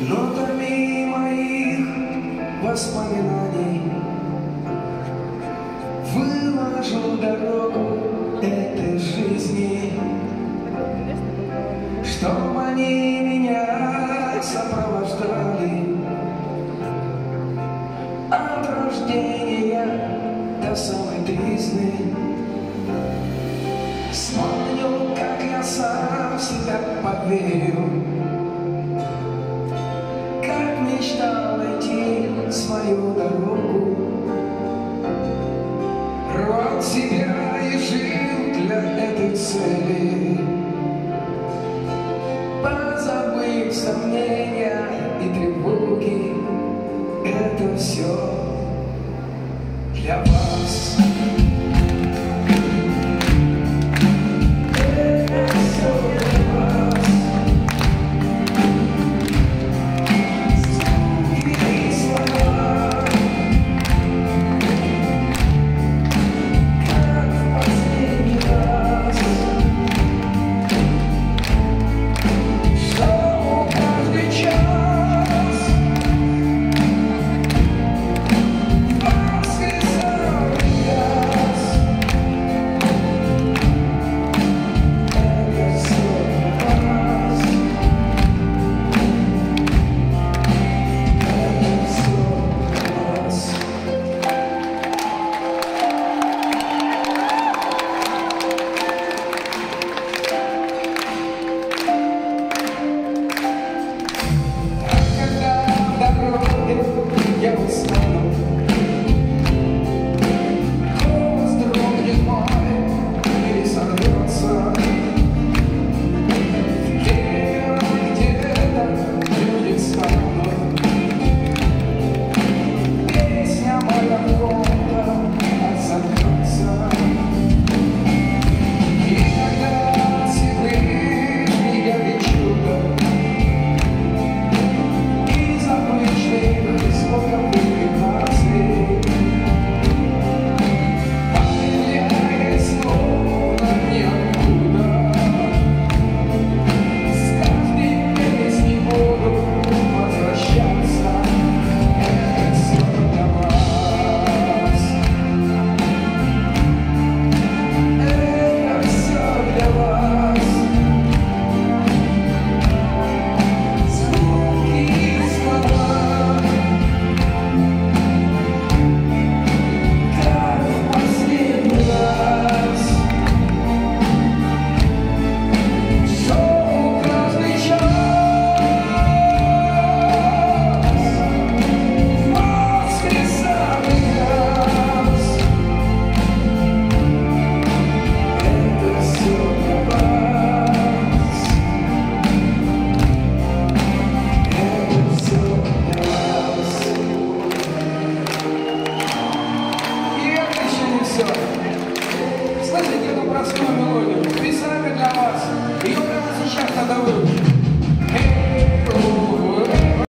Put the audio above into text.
Нотами моих воспоминаний. Выложу дорогу этой жизни Чтоб они меня сопровождали. От рождения до самой тризны. Вспомню, как я сам себя поверил мечтал найти свою дорогу. Рвал себя и жил для этой цели. Позабыв сомнения и тревоги Это все для вас